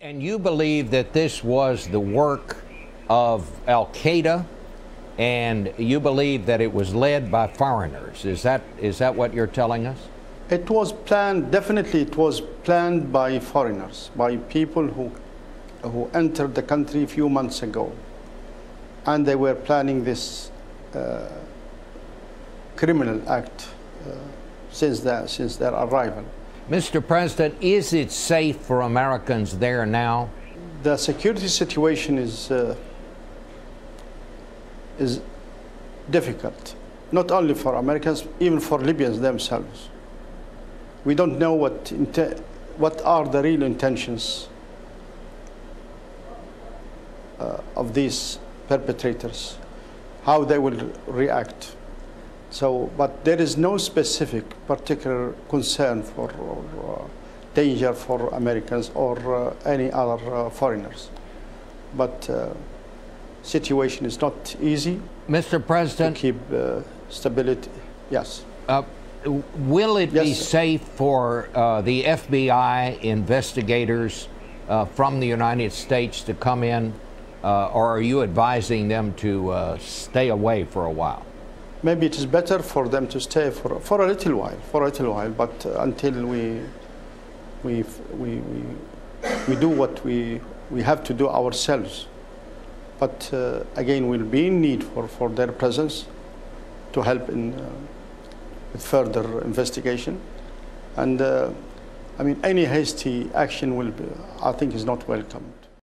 And you believe that this was the work of Al Qaeda, and you believe that it was led by foreigners. Is that is that what you're telling us? It was planned, definitely it was planned by foreigners, by people who, who entered the country a few months ago. And they were planning this uh, criminal act uh, since, the, since their arrival. Mr. President, is it safe for Americans there now? The security situation is, uh, is difficult, not only for Americans, even for Libyans themselves. We don't know what, what are the real intentions uh, of these perpetrators, how they will react. So, but there is no specific particular concern for or, uh, danger for Americans or uh, any other uh, foreigners. But uh, situation is not easy. Mr. President, to keep uh, stability. Yes. Uh, will it yes, be sir. safe for the FBI investigators from the United States to come in, or are you advising them to stay away for a while? Maybe it is better for them to stay for, for a little while, for a little while, but uh, until we, we, we, we, we do what we, we have to do ourselves. But uh, again, we'll be in need for, for their presence to help in uh, with further investigation. And uh, I mean, any hasty action will be, I think, is not welcomed.